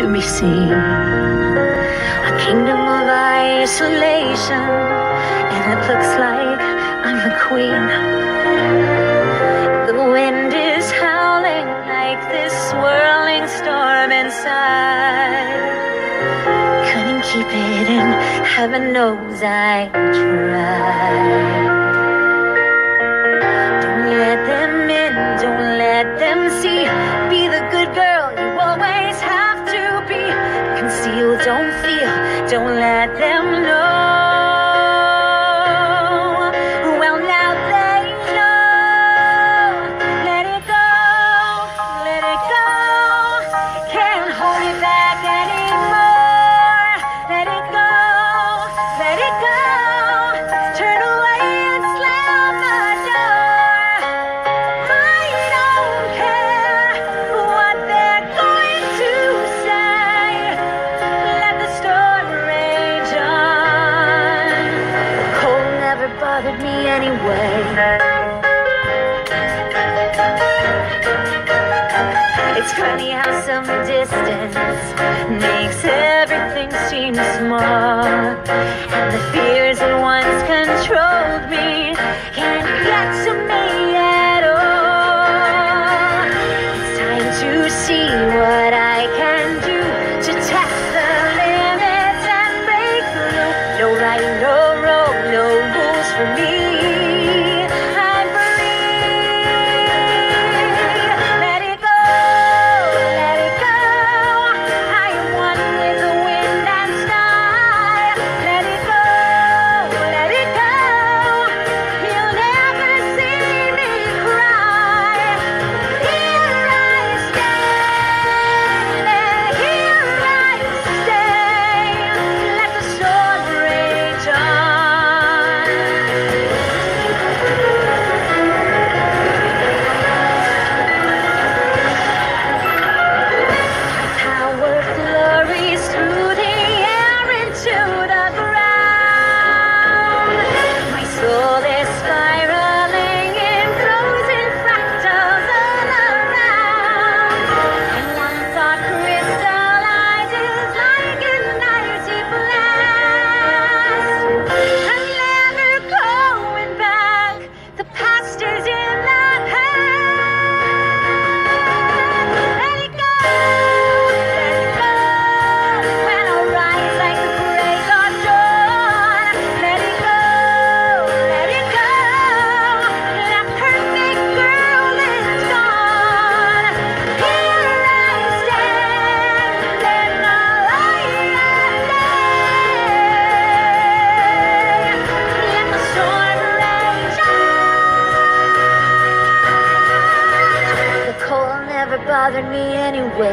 to be seen. A kingdom of isolation, and it looks like I'm the queen. The wind is howling like this swirling storm inside. Couldn't keep it in, heaven knows I tried. anyway. It's funny how some distance makes everything seem small. And the bothered me anyway.